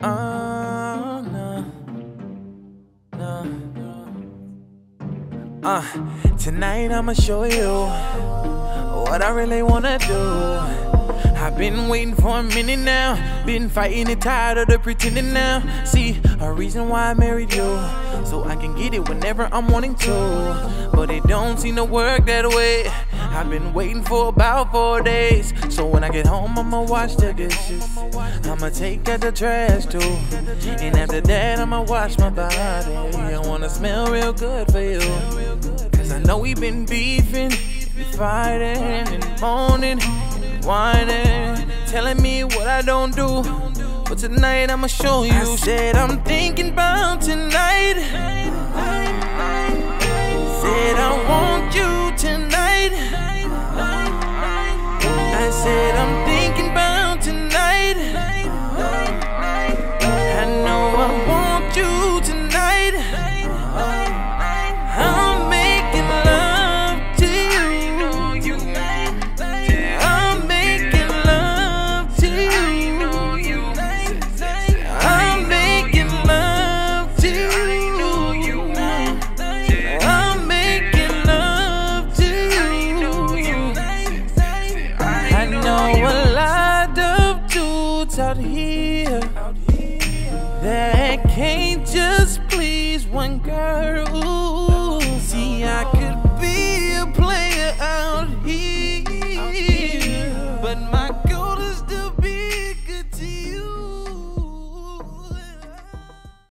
Uh, no. No. Uh, tonight I'ma show you what I really wanna do. I've been waiting for a minute now, been fighting it, tired of the pretending now. See, a reason why I married you, so I can get it whenever I'm wanting to. But it don't seem to work that way. I've been waiting for about four days, so when I get home, I'ma wash the dishes. I'ma take out the trash too, and after that, I'ma wash my body. I wanna smell real good for you, cause I know we've been beefing, fighting, and moaning whining, telling me what I don't do. But tonight I'ma show you. I said I'm thinking about dudes out here that can't just please one girl. I